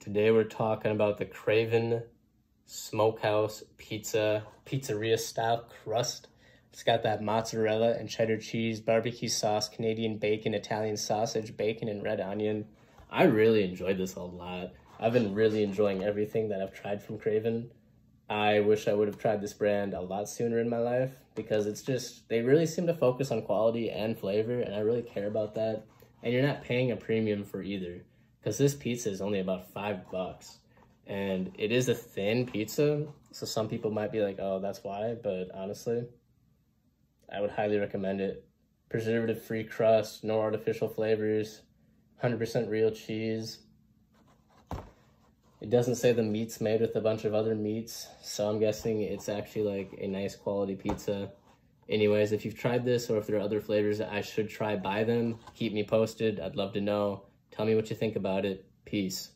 Today we're talking about the Craven Smokehouse Pizza, pizzeria style crust. It's got that mozzarella and cheddar cheese, barbecue sauce, Canadian bacon, Italian sausage, bacon, and red onion. I really enjoyed this a lot. I've been really enjoying everything that I've tried from Craven. I wish I would have tried this brand a lot sooner in my life because it's just, they really seem to focus on quality and flavor, and I really care about that. And you're not paying a premium for either because this pizza is only about five bucks. And it is a thin pizza, so some people might be like, oh, that's why, but honestly, I would highly recommend it. Preservative free crust, no artificial flavors, 100% real cheese. It doesn't say the meat's made with a bunch of other meats, so I'm guessing it's actually like a nice quality pizza. Anyways, if you've tried this or if there are other flavors that I should try, buy them. Keep me posted. I'd love to know. Tell me what you think about it. Peace.